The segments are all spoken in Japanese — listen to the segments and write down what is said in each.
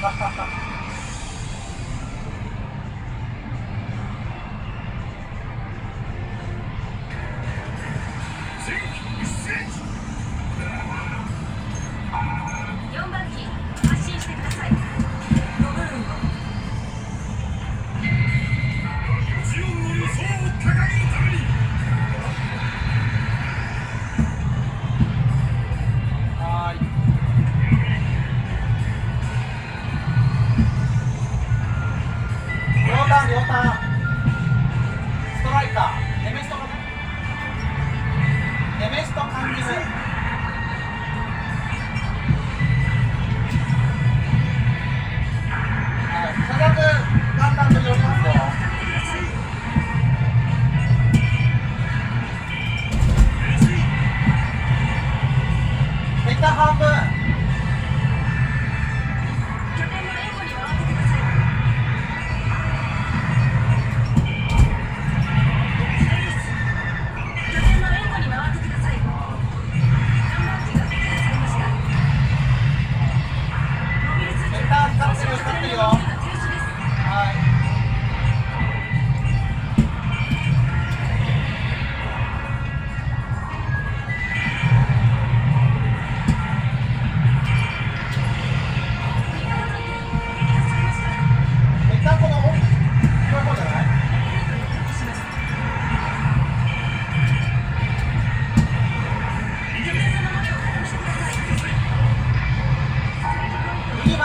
ハハハハ。kahapon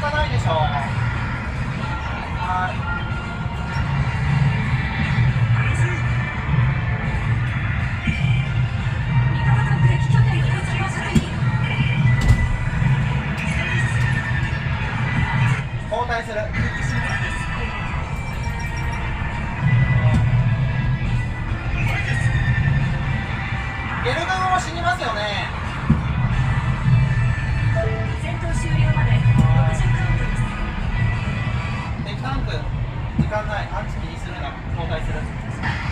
かないでしょい。交代する。間ない。アンチ気にするな。交代する。